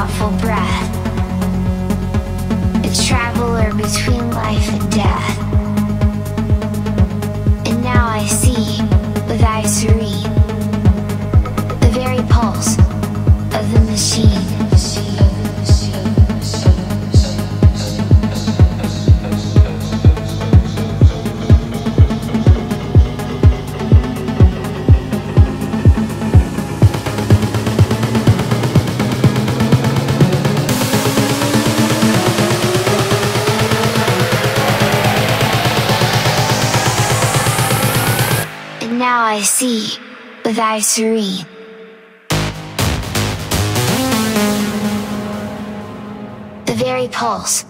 thoughtful breath. A traveler between now I see, with eyes serene. The very pulse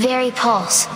very pulse